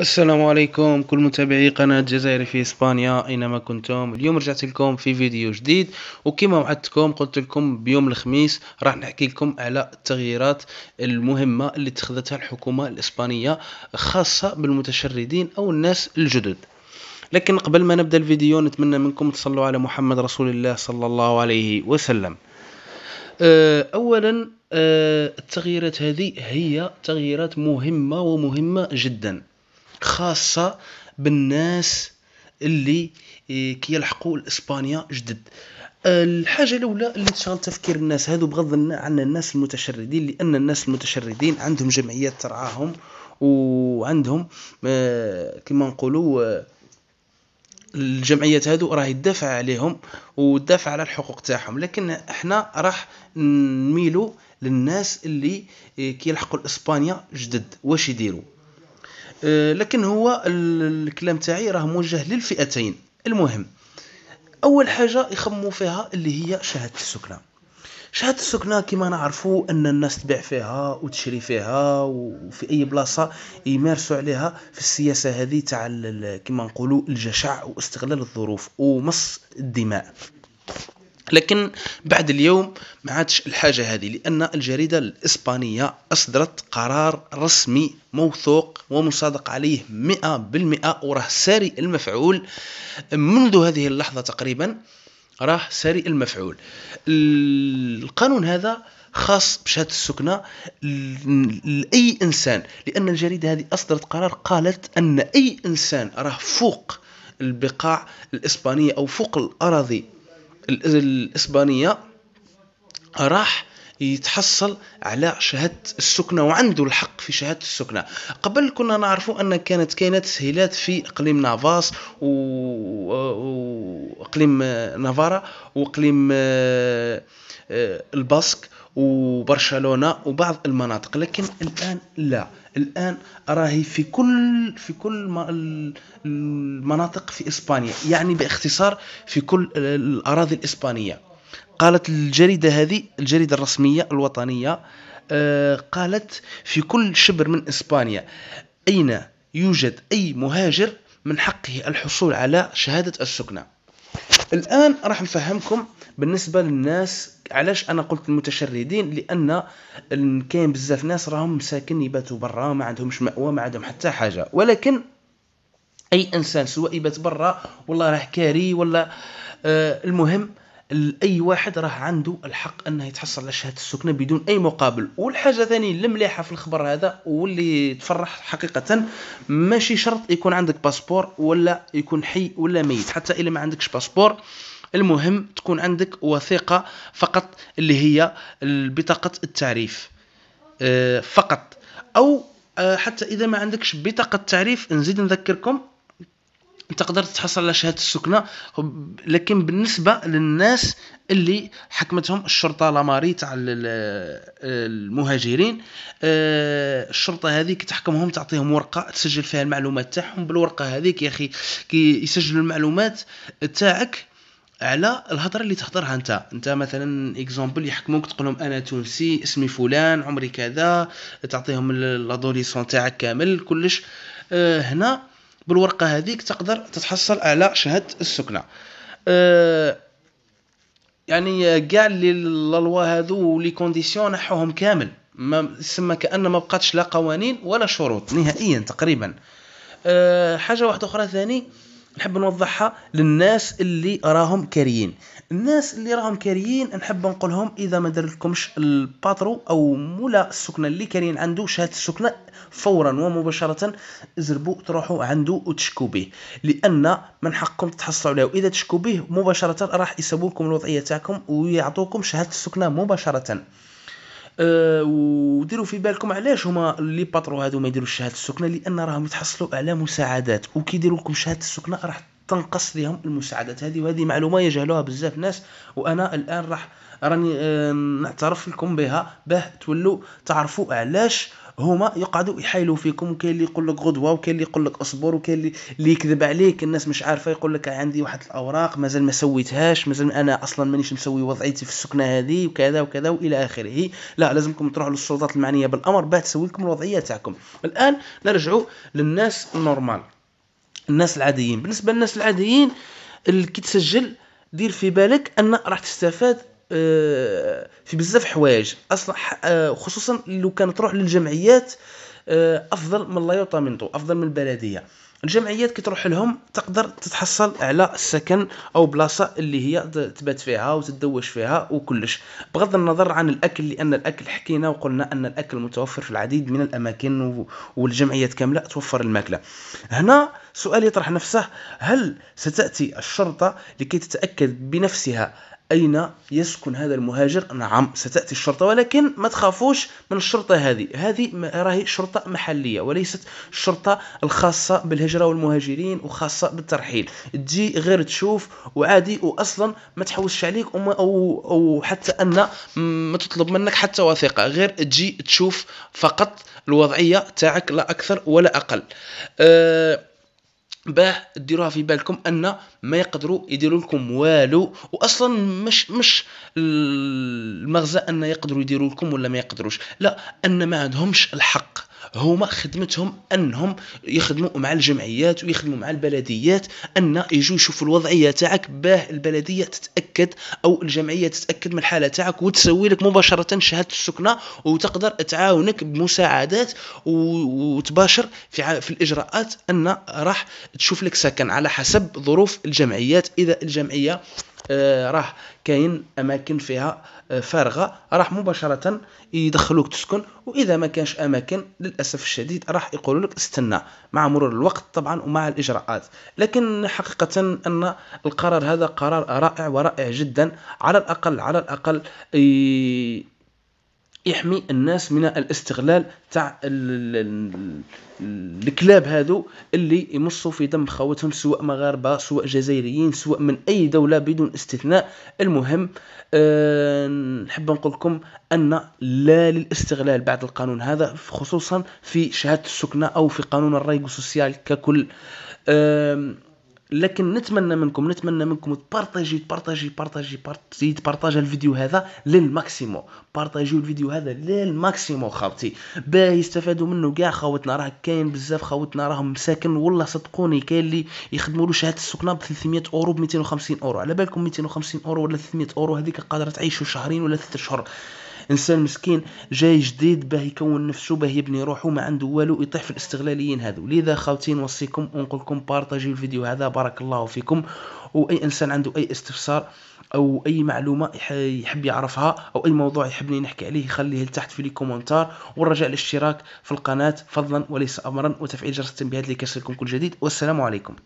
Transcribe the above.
السلام عليكم. كل متابعي قناة جزائري في إسبانيا أينما كنتم. اليوم رجعت لكم في فيديو جديد وكما وعدتكم قلت لكم بيوم الخميس راح نحكي لكم على التغييرات المهمة اللي اتخذتها الحكومة الإسبانية خاصة بالمتشردين أو الناس الجدد. لكن قبل ما نبدأ الفيديو نتمنى منكم تصلوا على محمد رسول الله صلى الله عليه وسلم. آه، أولا آه، التغييرات هذه هي تغييرات مهمة ومهمة جدا. خاصة بالناس اللي إيه، كيلحقوا لاسبانيا جدد. الحاجة الأولى اللي تشغل تفكير الناس هذو بغض عن الناس المتشردين لأن الناس المتشردين عندهم جمعيات ترعاهم وعندهم آه، كما نقولوا آه، الجمعيات هذو راه يدافع عليهم وتدافع على الحقوق تاعهم. لكن إحنا راح نميلوا للناس اللي آه، كيلحقوا لاسبانيا جدد. واش يديروا؟ لكن هو الكلام تاعي راه موجه للفئتين. المهم أول حاجة يخموا فيها اللي هي شهادة السكنة. شهادة السكنة كما نعرفوا أن الناس تبيع فيها وتشري فيها وفي أي بلاصة يمارسوا عليها في السياسة هذه تاع كما نقولوا الجشع واستغلال الظروف ومص الدماء. لكن بعد اليوم ما عادش الحاجة هذه لأن الجريدة الإسبانية أصدرت قرار رسمي موثوق ومصادق عليه مئة بالمئة وراه ساري المفعول. منذ هذه اللحظة تقريبا راه ساري المفعول. القانون هذا خاص بشهادة السكنة لأي إنسان لأن الجريدة هذه أصدرت قرار قالت أن أي إنسان راه فوق البقاع الإسبانية أو فوق الأراضي الإسبانية راح يتحصل على شهادة السكنة وعنده الحق في شهادة السكنة. قبل كنا نعرف أن كانت كاينة تسهيلات في إقليم نافاس وإقليم نافارا وإقليم آه، الباسك وبرشلونة وبعض المناطق لكن الآن لا. الآن راهي في كل في كل المناطق في إسبانيا يعني باختصار في كل الأراضي الإسبانية. قالت الجريدة هذه الجريدة الرسمية الوطنية آه، قالت في كل شبر من إسبانيا أين يوجد أي مهاجر من حقه الحصول على شهادة السكنة؟ الآن راح نفهمكم بالنسبة للناس علاش أنا قلت المتشردين لأن كاين بزاف ناس راهم مساكن يباتوا برا ما عندهمش مأوى ما عندهم حتى حاجة. ولكن أي إنسان سواء يبات برا والله راه كاري ولا آه المهم أي واحد راه عنده الحق أنه يتحصل على شهادة السكنة بدون أي مقابل. والحاجة ثاني المليحة في الخبر هذا واللي تفرح حقيقة ماشي شرط يكون عندك passeport ولا يكون حي ولا ميت. حتى إلا ما عندكش passeport المهم تكون عندك وثيقة فقط اللي هي بطاقة التعريف. آه، فقط. أو آه، حتى إذا ما عندكش بطاقة تعريف نزيد نذكركم. تقدر تحصل على شهادة السكنة لكن بالنسبة للناس اللي حكمتهم الشرطة لاماري تاع المهاجرين آه، الشرطة هذيك تحكمهم تعطيهم ورقة تسجل فيها المعلومات تاعهم بالورقة هذيك يا أخي كي يسجلوا المعلومات تاعك على الهضرة اللي تهضرها أنت. أنت مثلا exemple يحكموك تقول لهم أنا تونسي اسمي فلان عمري كذا تعطيهم لادوليسون تاعك كامل كلش. آه هنا بالورقة هذيك تقدر تتحصل على شهادة السكنة. آه يعني كاع اللي لالوا هذو les conditions نحوهم كامل. ما يسمى كأن ما بقاتش لا قوانين ولا شروط نهائيا تقريبا. أه حاجة واحدة أخرى ثاني نحب نوضحها للناس اللي راهم كاريين. الناس اللي راهم كاريين نحب نقولهم إذا ما درتكمش ال patron أو مولا السكنة اللي كاريين عنده شهادة السكنة فورا ومباشرة زربوا تروحوا عنده وتشكوا به. لأن من حقكم تحصلوا عليه وإذا تشكوا به مباشرة راح يسبوا لكم الوضعية تاعكم ويعطوكم شهادة السكنة مباشرة. وديروا في بالكم علاش هما les patrons هادو ما يديروش شهادة السكنة؟ لأن راهم يتحصلوا على مساعدات. وكي يديروا لكم شهادة السكنة راح تنقص لهم المساعدات هذه وهذه معلومة يجهلوها بزاف ناس وأنا الآن راح راني أه نعترف لكم بها. باه تولوا تعرفوا علاش هما يقعدوا يحايلوا فيكم وكاين اللي يقول لك غدوة وكاين اللي يقول لك أصبر وكاين اللي يكذب عليك الناس مش عارفة يقول لك عندي واحد الأوراق مازال ما سويتهاش مازال أنا أصلا مانيش مسوي وضعيتي في السكنة هذه وكذا وكذا وإلى آخره. لا لازمكم تروحوا للسلطات المعنية بالأمر باه تسوي لكم الوضعية تاعكم. الآن نرجعوا للناس ال normal الناس العاديين. بالنسبة للناس العاديين اللي كي تسجل دير في بالك أن راح تستفاد في بزاف حوايج. أصلا آه، خصوصا لو كان تروح للجمعيات آه، أفضل من لا يعطى من أفضل من البلدية. الجمعيات كي تروح لهم تقدر تتحصل على السكن أو بلاصة اللي هي تبات فيها وتدوش فيها وكلش. بغض النظر عن الأكل لأن الأكل حكينا وقلنا أن الأكل متوفر في العديد من الأماكن والجمعيات كاملة توفر الماكلة. هنا سؤال يطرح نفسه هل ستأتي الشرطة لكي تتأكد بنفسها أين يسكن هذا المهاجر؟ نعم ستأتي الشرطة ولكن ما تخافوش من الشرطة هذه. هذه راهي شرطة محلية وليست الشرطة الخاصة بالهجرة والمهاجرين وخاصة بالترحيل. تجي غير تشوف وعادي وأصلا ما تحوسش عليك أو, أو حتى أن ما تطلب منك حتى وثيقة. غير تجي تشوف فقط الوضعية تاعك لا أكثر ولا أقل. أه باه ديروها في بالكم أن ما يقدروا يديروا لكم والو. واصلا مش مش المغزى أن يقدروا يديروا لكم ولا ما يقدروش. لا أن ما عندهمش الحق. هما خدمتهم أنهم يخدموا مع الجمعيات ويخدموا مع البلديات أن يجوا يشوفوا الوضعية تاعك باه البلدية تتأكد أو الجمعية تتأكد من الحالة تاعك وتسوي لك مباشرة شهادة السكنة وتقدر تعاونك بمساعدات وتباشر في في الإجراءات أن راح تشوف لك سكن على حسب ظروف الجمعيات. إذا الجمعية راح كاين أماكن فيها آه، فارغة. راح مباشرة يدخلوك تسكن وإذا ما كانش أماكن للأسف الشديد راح يقولوا لك استنى. مع مرور الوقت طبعا ومع الإجراءات. لكن حقيقة أن القرار هذا قرار رائع ورائع جدا. على الأقل على الأقل يحمي الناس من الاستغلال تاع الكلاب هادو اللي يمصوا في دم خوتهم سواء مغاربة سواء جزائريين سواء من أي دولة بدون استثناء. المهم أه نحب نقول لكم أن لا للاستغلال بعد القانون هذا خصوصا في شهادة السكنة أو في قانون الريغ سوسيال ككل. أه لكن نتمنى منكم نتمنى منكم تبارطاجي تبارطاجي بارطاجي بارطاجي تبارطاجي الفيديو هذا لل maximum. بارطاجيو الفيديو هذا لل maximum خاوتي. باه يستفادوا منه كاع خاوتنا. راه كاين بزاف خاوتنا راهم مساكن. والله صدقوني كاين اللي يخدموا له شهادة السكنة ب 300 أورو ب 250 أورو. على بالكم 250 أورو ولا 300 أورو هذيك قادرة تعيشوا شهرين ولا ثلاث شهور. إنسان مسكين جاي جديد باه يكون نفسه باه يبني روحه ما عنده والو يطيح في الاستغلاليين هذو. لذا خاوتي نوصيكم ونقول لكم بارطاجيو الفيديو هذا. بارك الله فيكم. وأي إنسان عنده أي استفسار أو أي معلومة يحب يعرفها أو أي موضوع يحبني نحكي عليه يخليه لتحت في لي كومنتار والرجاء الاشتراك في القناة فضلا وليس امرا. وتفعيل جرس التنبيهات لكي يصلكم كل جديد. والسلام عليكم.